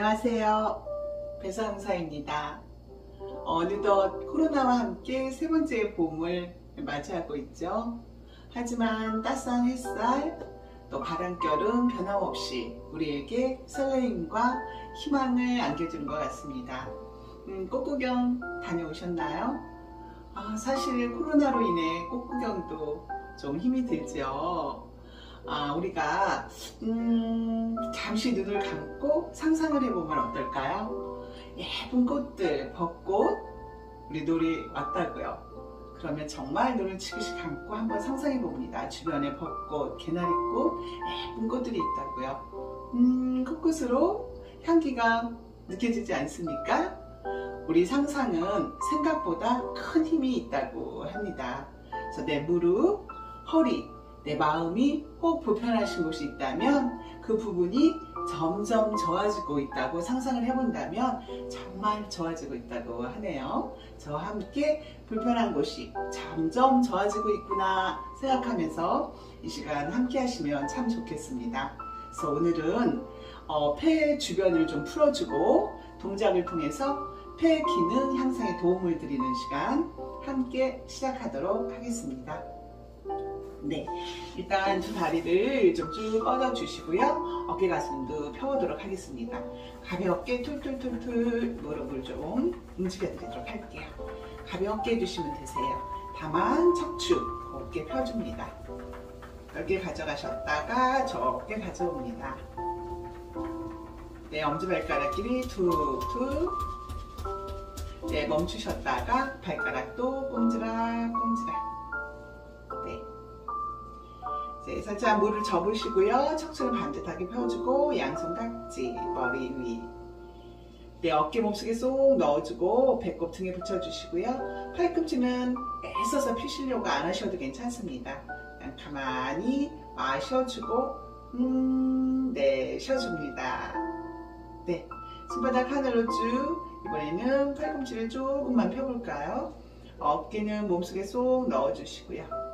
안녕하세요. 배상사입니다. 어느덧 코로나와 함께 세 번째 봄을 맞이하고 있죠. 하지만 따스한 햇살, 또 바람결은 변함없이 우리에게 설레임과 희망을 안겨주는 것 같습니다. 음, 꽃구경 다녀오셨나요? 아, 사실 코로나로 인해 꽃구경도 좀 힘이 들죠. 아, 우리가 음, 잠시 눈을 감고 상상을 해보면 어떨까요? 예쁜 꽃들, 벚꽃, 우리 놀이 왔다고요. 그러면 정말 눈을 치그시 감고 한번 상상해 봅니다. 주변에 벚꽃, 개나리꽃, 예쁜 꽃들이 있다고요. 음, 코끝으로 향기가 느껴지지 않습니까? 우리 상상은 생각보다 큰 힘이 있다고 합니다. 그래서 내 무릎, 허리, 내 마음이 혹 불편하신 곳이 있다면 그 부분이 점점 좋아지고 있다고 상상을 해본다면 정말 좋아지고 있다고 하네요. 저와 함께 불편한 곳이 점점 좋아지고 있구나 생각하면서 이 시간 함께 하시면 참 좋겠습니다. 그래서 오늘은 어, 폐 주변을 좀 풀어주고 동작을 통해서 폐 기능 향상에 도움을 드리는 시간 함께 시작하도록 하겠습니다. 네, 일단 두 다리를 좀 쭉 뻗어 주시고요. 어깨 가슴도 펴보도록 하겠습니다. 가볍게 툴툴툴툴 무릎을 좀 움직여 드리도록 할게요. 가볍게 해주시면 되세요. 다만 척추 곱게 펴줍니다. 넓게 가져가셨다가 적게 가져옵니다. 네, 엄지발가락 길이 툭툭 네, 멈추셨다가 발가락도 꼼지락 꼼지락 네, 살짝 물을 접으시고요. 척추를 반듯하게 펴주고 양손 각지 머리 위. 네, 어깨 몸속에 쏙 넣어주고 배꼽 등에 붙여주시고요. 팔꿈치는 애써서 피시려고 안 하셔도 괜찮습니다. 그냥 가만히 마셔주고 음, 네, 쉬어줍니다. 네, 손바닥 하늘로 쭉 이번에는 팔꿈치를 조금만 펴볼까요? 어깨는 몸속에 쏙 넣어주시고요.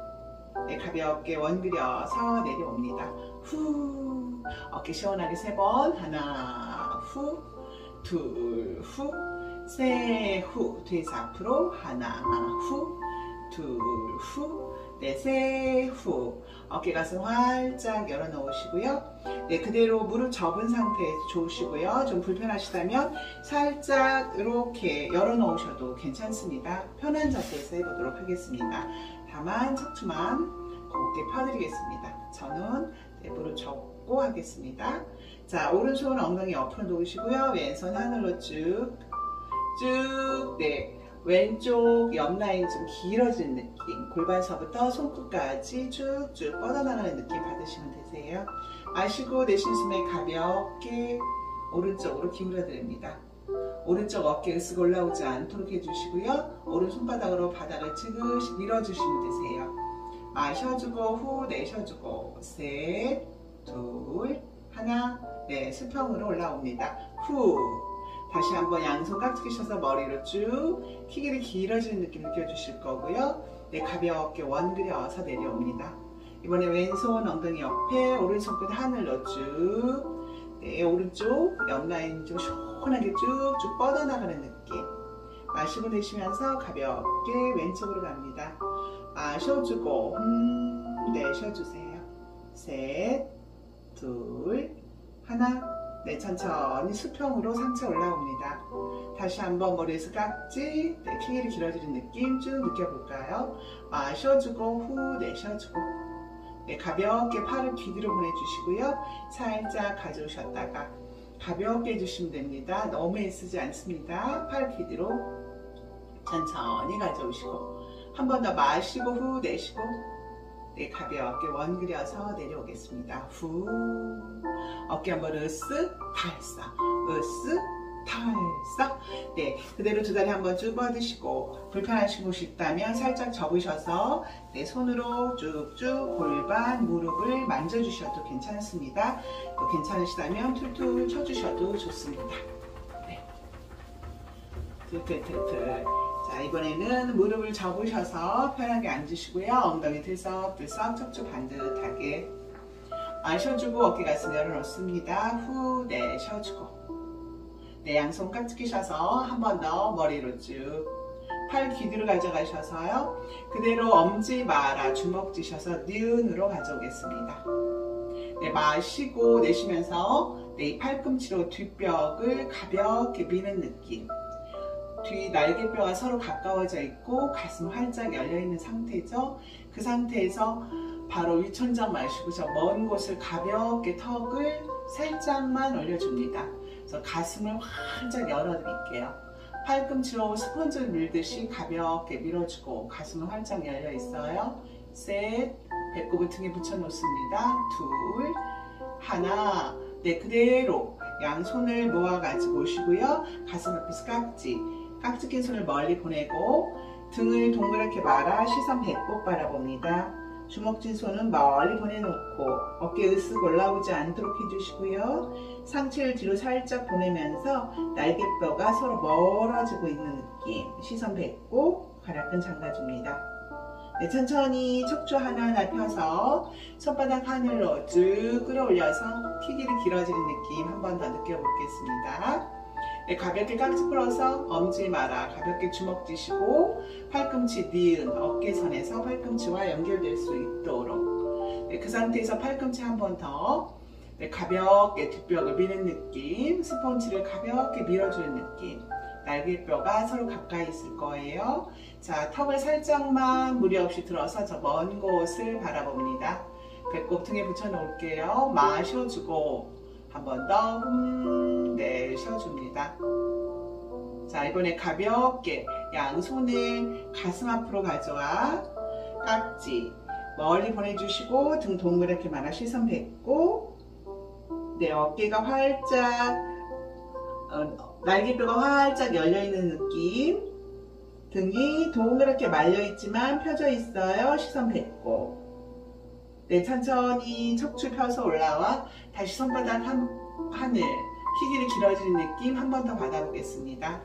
네, 가볍게 원그려서 내려옵니다. 후. 어깨 시원하게 세 번. 하나 후. 둘 후. 세 후. 뒤에서 앞으로. 하나 후. 둘 후. 네, 세후 어깨 가슴 활짝 열어 놓으시고요. 네, 그대로 무릎 접은 상태에서 좋으시고요. 좀 불편하시다면 살짝 이렇게 열어 놓으셔도 괜찮습니다. 편한 자세에서 해보도록 하겠습니다. 다만 척추만 곱게 펴드리겠습니다. 저는 내부를 접고 하겠습니다. 자, 오른손 엉덩이 옆으로 놓으시고요. 왼손 하늘로 쭉, 쭉, 네. 왼쪽 옆 라인 좀 길어지는 느낌. 골반서부터 손끝까지 쭉쭉 뻗어나가는 느낌 받으시면 되세요. 마시고 내쉬는 숨에 가볍게 오른쪽으로 기울여 드립니다. 오른쪽 어깨 으쓱 올라오지 않도록 해주시고요. 오른 손바닥으로 바닥을 지그시 밀어주시면 되세요. 마셔주고 후 내셔주고 셋, 둘, 하나, 네, 수평으로 올라옵니다. 후 다시 한번 양손 깍지 끼셔서 머리로 쭉 키기를 길어지는 느낌 느껴주실 거고요. 네, 가볍게 원 그려서 내려옵니다. 이번에 왼손 엉덩이 옆에 오른손 끝 하늘로 쭉 네, 오른쪽 옆라인 좀 시원하게 쭉쭉 뻗어나가는 느낌 마시고 내쉬면서 가볍게 왼쪽으로 갑니다. 마셔주고 음, 내쉬어주세요. 셋, 둘, 하나 네, 천천히 수평으로 상체 올라옵니다. 다시 한번 머리에서 깍지, 네, 킹이를 길어지는 느낌 쭉 느껴볼까요? 마셔주고 후 내쉬어주고 네, 가볍게 팔을 뒤로 보내주시고요. 살짝 가져오셨다가 가볍게 해주시면 됩니다. 너무 애쓰지 않습니다. 팔 뒤로 천천히 가져오시고 한 번 더 마시고 후 내쉬고 네, 가볍게 원 그려서 내려오겠습니다. 후 어깨 한번 으쓱 탈싹 으쓱 탈싹 네 그대로 두 다리 한번 쭉 뻗으시고 불편하신 곳이 있다면 살짝 접으셔서 네 손으로 쭉쭉 골반 무릎을 만져주셔도 괜찮습니다. 또 괜찮으시다면 툴툴 쳐주셔도 좋습니다. 네. 툴툴툴툴 자 이번에는 무릎을 접으셔서 편하게 앉으시고요. 엉덩이 들썩들썩 척추 반듯하게 마셔주고 어깨 가슴 열어놓습니다. 후 내쉬어주고 네, 양손 깍지 끼셔서 한 번 더 머리로 쭉. 팔 귀뒤로 가져가셔서요. 그대로 엄지 마라 주먹 쥐셔서 니은으로 가져오겠습니다. 네, 마시고 내쉬면서 네, 이 팔꿈치로 뒷벽을 가볍게 미는 느낌. 뒤 날개뼈가 서로 가까워져 있고 가슴 활짝 열려 있는 상태죠. 그 상태에서 바로 위천장 마시고 저 먼 곳을 가볍게 턱을 살짝만 올려줍니다. 그래서 가슴을 활짝 열어드릴게요. 팔꿈치로 스펀지를 밀듯이 가볍게 밀어주고 가슴은 활짝 열려 있어요. 셋, 배꼽을 등에 붙여놓습니다. 둘, 하나, 네 그대로 양손을 모아 가지고 오시고요. 가슴 앞에서 깍지, 깍지 낀 손을 멀리 보내고 등을 동그랗게 말아 시선 배꼽 바라봅니다. 주먹 쥔 손은 멀리 보내놓고 어깨 으쓱 올라오지 않도록 해주시고요. 상체를 뒤로 살짝 보내면서 날개뼈가 서로 멀어지고 있는 느낌. 시선 뱉고 가락근 잠가줍니다. 네, 천천히 척추 하나하나 펴서 손바닥 하늘로 쭉 끌어올려서 키 길이 길어지는 느낌 한 번 더 느껴보겠습니다. 네, 가볍게 깍지 풀어서 엄지 마라 가볍게 주먹 쥐시고 팔꿈치 니은 어깨선에서 팔꿈치와 연결될 수 있도록. 네, 그 상태에서 팔꿈치 한 번 더 네, 가볍게 뒷벽을 미는 느낌 스펀지를 가볍게 밀어주는 느낌. 날개뼈가 서로 가까이 있을 거예요. 자 턱을 살짝만 무리 없이 들어서 저 먼 곳을 바라봅니다. 배꼽 등에 붙여 놓을게요. 마셔주고 한 번 더. 음, 내쉬어줍니다. 자 이번에 가볍게 양손을 가슴 앞으로 가져와 깍지 멀리 보내주시고 등 동그랗게 말아 시선 뱉고 네 어깨가 활짝 어, 날개뼈가 활짝 열려있는 느낌. 등이 동그랗게 말려있지만 펴져 있어요. 시선 뱉고. 네 천천히 척추 펴서 올라와 다시 손바닥 한, 하늘 키 길이 길어지는 느낌 한 번 더 받아보겠습니다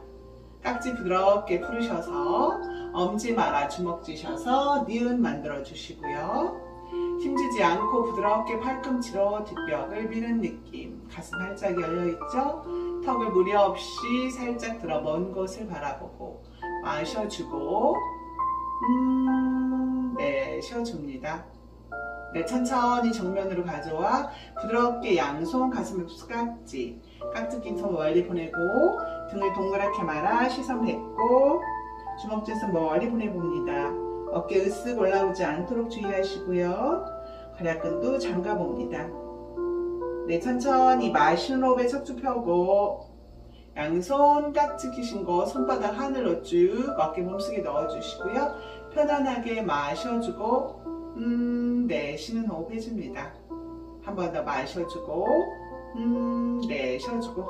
깍지 부드럽게 풀으셔서 엄지 말아 주먹 쥐셔서 니은 만들어 주시고요. 힘주지 않고 부드럽게 팔꿈치로 뒷벽을 미는 느낌. 가슴 활짝 열려있죠? 턱을 무리 없이 살짝 들어 먼 곳을 바라보고 마셔주고 음, 네, 쉬어줍니다. 네, 천천히 정면으로 가져와 부드럽게 양손 가슴에 깍지 낀손 멀리 보내고 등을 동그랗게 말아 시선 뱉고 주먹 쥐손 멀리 보내봅니다. 어깨 으쓱 올라오지 않도록 주의하시고요. 가략근도 잠가봅니다. 네, 천천히 마시는 호흡에 척추 펴고 양손 깍지 끼신 거 손바닥 하늘로 쭉 어깨 몸속에 넣어주시고요. 편안하게 마셔주고 음, 내쉬는 호흡 해줍니다. 한 번 더 마셔주고 음, 내쉬어주고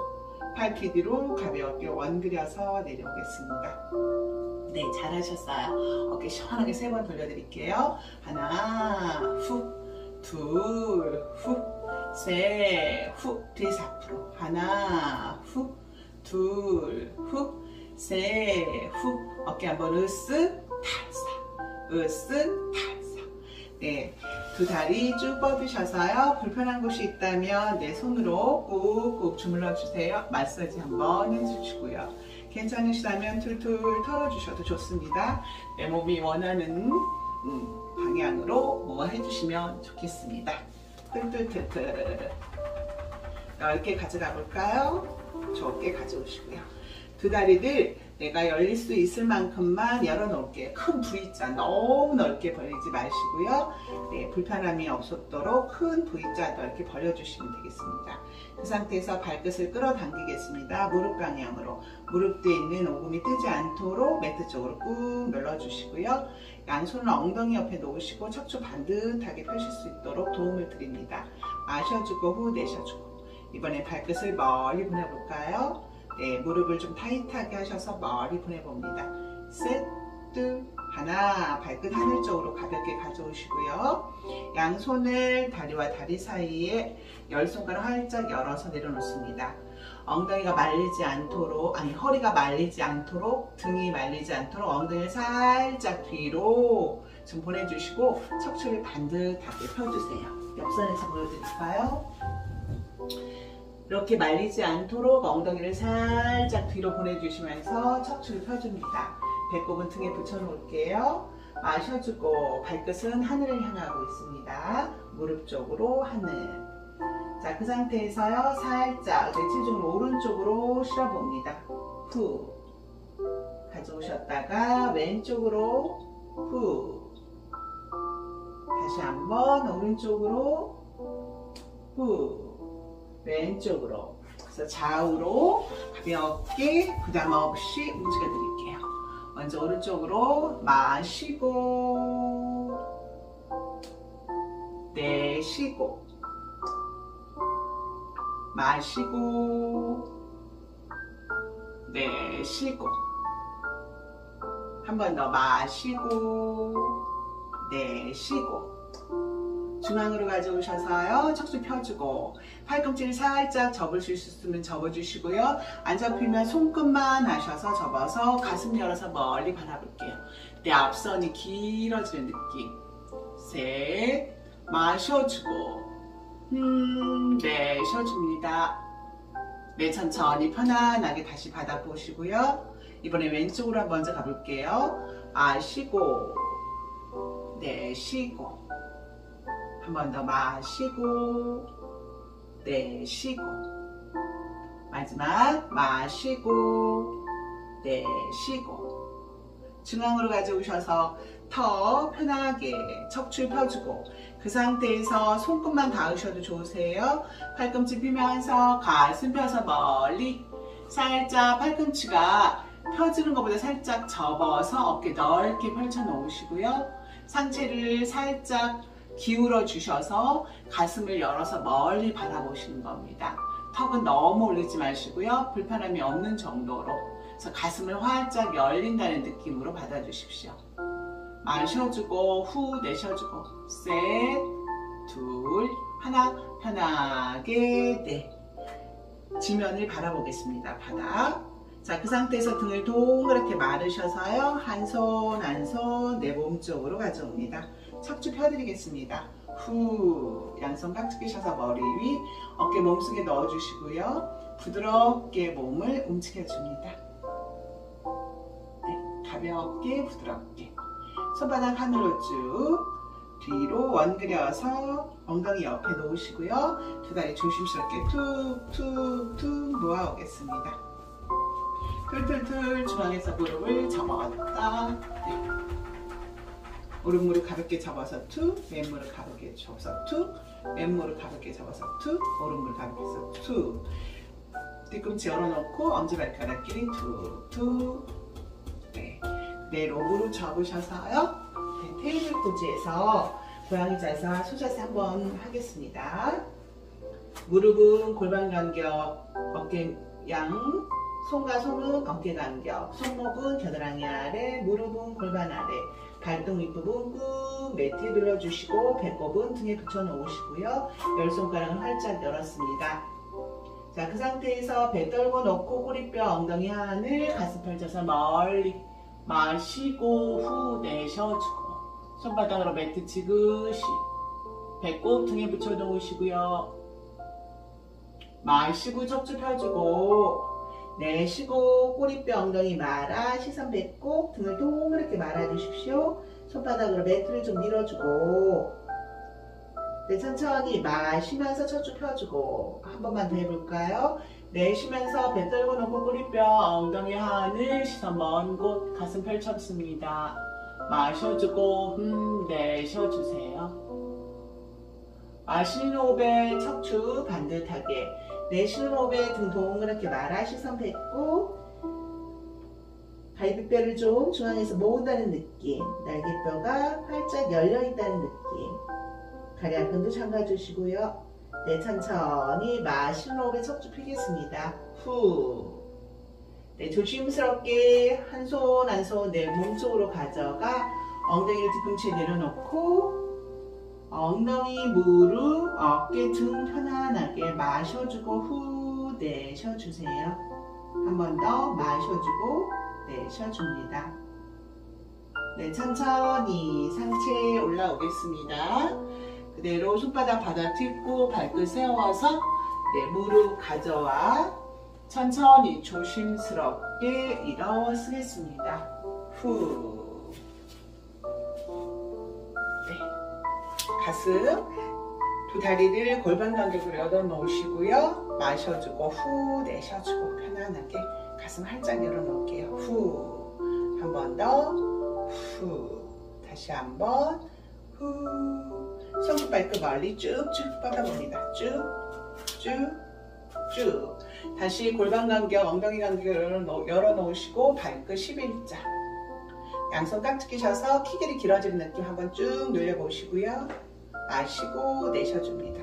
팔귀 뒤로 가볍게 원 그려서 내려오겠습니다. 네, 잘하셨어요. 어깨 시원하게 세 번 돌려드릴게요. 하나, 후, 둘, 후, 셋, 후, 뒤에서 앞으로. 하나, 후, 둘, 후, 셋, 후. 어깨 한번 으쓱, 탈사, 으쓱, 탈사. 네, 두 다리 쭉 뻗으셔서요. 불편한 곳이 있다면 내 손으로 꾹꾹 주물러 주세요. 마사지 한번 해주시고요. 괜찮으시다면 툴툴 털어주셔도 좋습니다. 내 몸이 원하는 음, 방향으로 뭐 해주시면 좋겠습니다. 툴툴툴툴 넓게 가져가 볼까요? 좁게 가져오시고요. 두 다리를 내가 열릴 수 있을 만큼만 열어놓을게요. 큰 V자 너무 넓게 벌리지 마시고요. 네, 불편함이 없도록 큰 V자 넓게 벌려주시면 되겠습니다. 그 상태에서 발끝을 끌어당기겠습니다. 무릎 방향으로 무릎 뒤에 있는 오금이 뜨지 않도록 매트 쪽으로 꾹 눌러주시고요. 양손을 엉덩이 옆에 놓으시고 척추 반듯하게 펴실 수 있도록 도움을 드립니다. 마셔주고 후 내셔주고 이번에 발끝을 멀리 보내볼까요? 네, 무릎을 좀 타이트하게 하셔서 멀리 보내봅니다. 셋, 둘, 하나, 발끝 하늘 쪽으로 가볍게 가져오시고요. 양손을 다리와 다리 사이에 열 손가락 활짝 열어서 내려놓습니다. 엉덩이가 말리지 않도록, 아니 허리가 말리지 않도록, 등이 말리지 않도록 엉덩이를 살짝 뒤로 좀 보내주시고 척추를 반듯하게 펴주세요. 옆선에서 보여드릴까요? 이렇게 말리지 않도록 엉덩이를 살짝 뒤로 보내주시면서 척추를 펴줍니다. 배꼽은 등에 붙여놓을게요. 마셔주고 발끝은 하늘을 향하고 있습니다. 무릎 쪽으로 하늘. 자, 그 상태에서요, 살짝 내 체중을 오른쪽으로 실어봅니다. 후. 가져오셨다가 왼쪽으로 후. 다시 한번 오른쪽으로 후. 왼쪽으로. 그래서 좌우로 가볍게 부담 없이 움직여 드릴게요. 먼저 오른쪽으로 마시고 내쉬고 마시고 내쉬고 한 번 더 마시고 내쉬고 중앙으로 가져오셔서요. 척추 펴주고 팔꿈치를 살짝 접을 수 있으면 접어주시고요. 안 접히면 손끝만 하셔서 접어서 가슴 열어서 멀리 바라볼게요. 내 앞선이 길어지는 느낌. 셋 마셔주고. 음 내쉬어줍니다. 네 천천히 편안하게 다시 받아보시고요. 이번에 왼쪽으로 먼저 가볼게요. 마시고. 내쉬고 한 번 더 마시고 내쉬고 마지막 마시고 내쉬고 중앙으로 가져오셔서 더 편하게 척추 펴주고 그 상태에서 손끝만 닿으셔도 좋으세요. 팔꿈치 피면서 가슴 펴서 멀리 살짝 팔꿈치가 펴지는 것보다 살짝 접어서 어깨 넓게 펼쳐 놓으시고요. 상체를 살짝 기울어 주셔서 가슴을 열어서 멀리 바라보시는 겁니다. 턱은 너무 올리지 마시고요. 불편함이 없는 정도로 그래서 가슴을 활짝 열린다는 느낌으로 받아주십시오. 마셔주고 후 내쉬어주고 셋, 둘, 하나 편하게 네 지면을 바라보겠습니다. 바닥 자, 그 상태에서 등을 동그랗게 마르셔서요. 한 손, 한 손, 내 몸 쪽으로 가져옵니다. 척추 펴드리겠습니다. 후, 양손 깍지 끼셔서 머리 위, 어깨 몸속에 넣어주시고요. 부드럽게 몸을 움직여줍니다. 네, 가볍게, 부드럽게. 손바닥 하늘로 쭉 뒤로 원그려서 엉덩이 옆에 놓으시고요. 두 다리 조심스럽게 툭툭툭 놓아오겠습니다. 툴툴툴 중앙에서 무릎을 접었다. 네. 오른 무릎 가볍게 접어서 툭, 왼 무릎 가볍게 접어서 툭, 왼 무릎 가볍게 접어서 툭, 오른 무릎 가볍게 접어서 툭. 뒤꿈치 열어놓고 엄지발가락끼리 툭툭. 네. 그대로 무릎 접으셔서요. 네, 테이블 포즈에서 고양이 자세, 소자세 한번 하겠습니다. 무릎은 골반 간격, 어깨 양 손과 손은 어깨 간격, 손목은 겨드랑이 아래, 무릎은 골반 아래, 발등 윗부분 꾹 매트에 눌러주시고 배꼽은 등에 붙여놓으시고요. 열 손가락은 활짝 열었습니다. 자, 그 상태에서 배 떨고 놓고 꼬리뼈 엉덩이 하늘 가슴 펼쳐서 멀리 마시고 후 내쉬어주고 손바닥으로 매트 지그시 배꼽 등에 붙여놓으시고요. 마시고 척추 펴주고 내쉬고 꼬리뼈 엉덩이 말아 시선 뱉고 등을 동그랗게 말아 주십시오. 손바닥으로 매트를 좀 밀어주고 네, 천천히 마시면서 척추 펴주고 한 번만 더 해볼까요? 내쉬면서 배 떨고 놓고 꼬리뼈 엉덩이 하늘 시선 먼 곳 가슴 펼쳤습니다. 마셔주고 음 내쉬어주세요. 마시는 호흡에 척추 반듯하게 호흡에 등 동그랗게 말아 시선 뱉고 갈비뼈를 좀 중앙에서 모은다는 느낌 날개뼈가 활짝 열려있다는 느낌. 가리아끈도 잠가주시고요. 네 천천히 호흡에 척추 피겠습니다. 후. 네, 조심스럽게 한 손 한 손 내 몸쪽으로 가져가 엉덩이를 뒤꿈치에 내려놓고 엉덩이, 무릎, 어깨 등 편안하게 마셔주고 후 내쉬어주세요. 한 번 더 마셔주고 내쉬어줍니다. 네, 천천히 상체에 올라오겠습니다. 그대로 손바닥 바닥 딛고 발끝 세워서 네, 무릎 가져와 천천히 조심스럽게 일어서겠습니다. 후. 네. 가슴 두 다리를 골반 간격으로 열어 놓으시고요. 마셔주고 후 내쉬어주고 편안하게 가슴 활짝 열어 놓을게요. 후. 한 번 더. 후. 다시 한 번. 후. 손끝 발끝 멀리 쭉쭉 뻗어봅니다. 쭉. 쭉. 쭉. 다시 골반 간격, 엉덩이 간격을 열어 놓으시고 발끝 11자. 양손 깍지 끼셔서 키 길이 길어지는 느낌 한번 쭉 늘려보시고요. 마시고 내셔줍니다.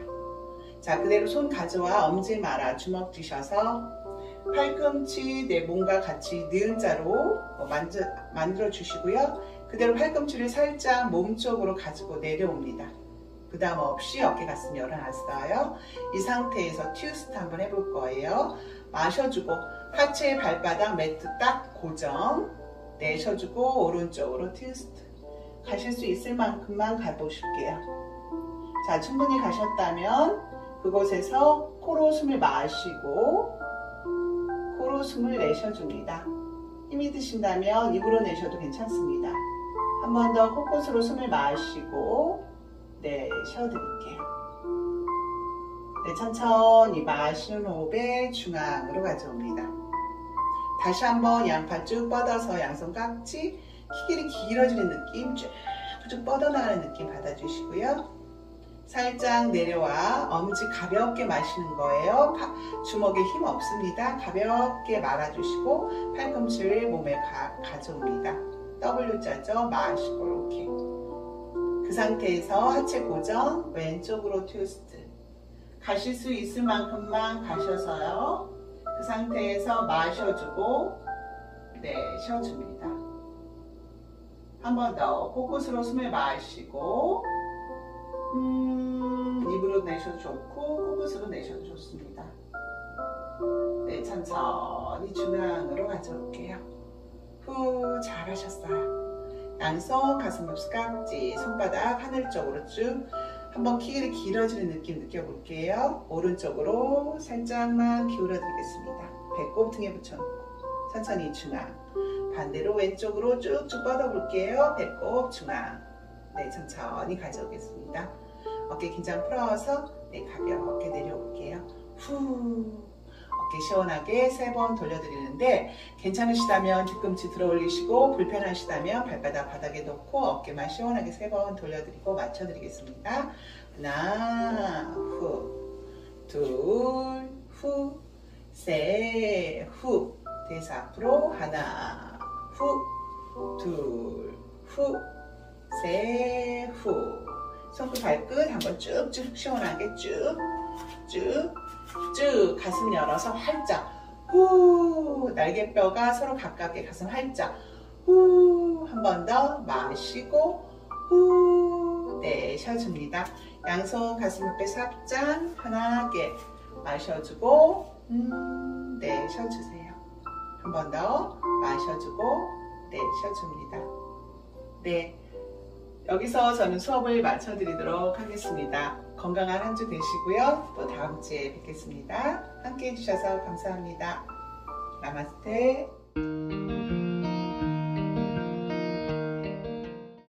자, 그대로 손 가져와 엄지 말아 주먹 쥐셔서 팔꿈치 내 몸과 같이 니은 자로 만져, 만들어 주시고요. 그대로 팔꿈치를 살짝 몸 쪽으로 가지고 내려옵니다. 부담 없이 어깨 가슴 열어놨어요. 이 상태에서 튜스트 한번 해볼 거예요. 마셔주고 하체 발바닥 매트 딱 고정 내셔주고 오른쪽으로 튜스트 가실 수 있을 만큼만 가보실게요. 자 충분히 가셨다면 그곳에서 코로 숨을 마시고 코로 숨을 내셔줍니다. 힘이 드신다면 입으로 내셔도 괜찮습니다. 한 번 더 코끝으로 숨을 마시고 내쉬어드릴게요. 네, 천천히 마시는 호흡에 중앙으로 가져옵니다. 다시 한번 양팔 쭉 뻗어서 양손 깍지 키 길이 길어지는 느낌 쭉쭉 뻗어나가는 느낌 받아주시고요. 살짝 내려와 엄지 가볍게 마시는 거예요. 파, 주먹에 힘 없습니다. 가볍게 말아주시고 팔꿈치를 몸에 가, 가져옵니다. W 짜죠? 마시고 이렇게 그 상태에서 하체 고정 왼쪽으로 트위스트 가실 수 있을 만큼만 가셔서요. 그 상태에서 마셔주고 네 쉬어줍니다. 한 번 더 코끝으로 숨을 마시고 음, 입으로 내셔도 좋고 코끝으로 내셔도 좋습니다. 네 천천히 중앙으로 가져올게요. 후 잘하셨어요. 양손 가슴 옆 깍지 손바닥 하늘 쪽으로 쭉 한번 키를 길어지는 느낌 느껴볼게요. 오른쪽으로 살짝만 기울여 드리겠습니다. 배꼽 등에 붙여놓고 천천히 중앙 반대로 왼쪽으로 쭉쭉 뻗어볼게요. 배꼽 중앙 네 천천히 가져오겠습니다. 어깨 긴장 풀어서 네 가볍게 내려올게요. 후 어깨 시원하게 세 번 돌려드리는데 괜찮으시다면 뒤꿈치 들어 올리시고 불편하시다면 발바닥 바닥에 놓고 어깨만 시원하게 세 번 돌려드리고 맞춰드리겠습니다. 하나 후둘 후셋후 대사 앞으로 하나 후둘후 셋 후. 손끝 발끝 한번 쭉쭉 시원하게 쭉쭉 쭉. 가슴 열어서 활짝. 후. 날개뼈가 서로 가깝게 가슴 활짝. 후 한 번 더 마시고 후. 내쉬어줍니다. 양손 가슴 옆에 살짝 편하게 마셔주고 음, 내쉬어주세요. 한 번 더 마셔주고 내쉬어줍니다. 네, 여기서 저는 수업을 마쳐드리도록 하겠습니다. 건강한 한 주 되시고요. 또 다음 주에 뵙겠습니다. 함께 해주셔서 감사합니다. 나마스테.